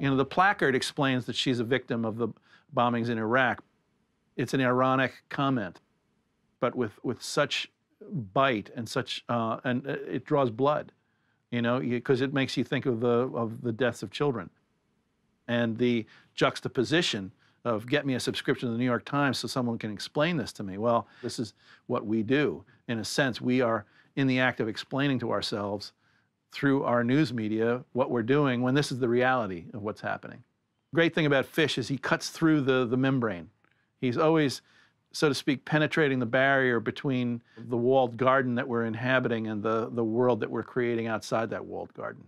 You know, the placard explains that she's a victim of the bombings in Iraq. It's an ironic comment, but with, with such bite and such, uh, and it draws blood, you know, because it makes you think of the, of the deaths of children. And the juxtaposition of get me a subscription to the New York Times so someone can explain this to me. Well, this is what we do. In a sense, we are in the act of explaining to ourselves through our news media what we're doing when this is the reality of what's happening. Great thing about Fish is he cuts through the, the membrane. He's always, so to speak, penetrating the barrier between the walled garden that we're inhabiting and the, the world that we're creating outside that walled garden.